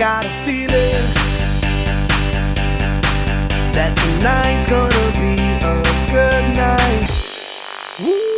got a feeling that tonight's gonna be a good night. Woo.